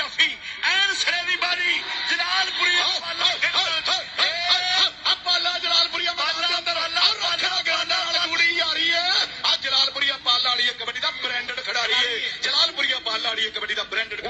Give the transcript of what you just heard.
Duffy and everybody. Jalalpuri पाला जलालपुरिया कुड़ी आ रही है। आज जलालपुरिया पाला वाली कबड्डी का ब्रांडेड खिडारी है। जलालपुरिया पाला वाली कबड्डी का ब्रांडेड